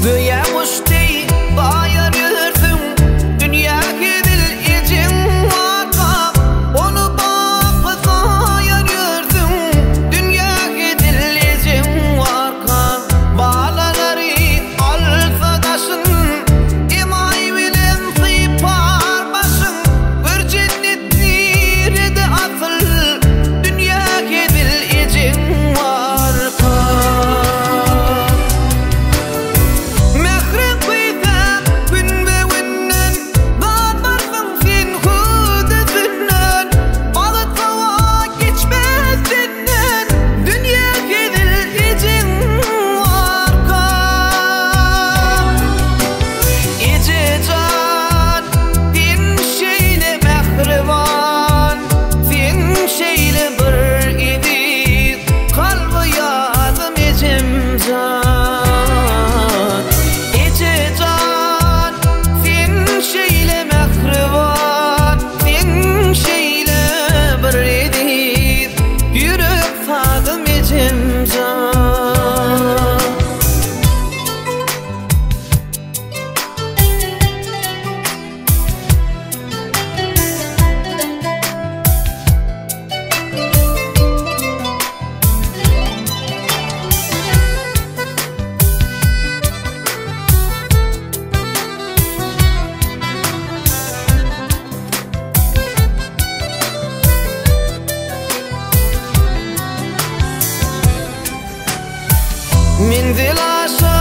Wil jij worstelen? Min dil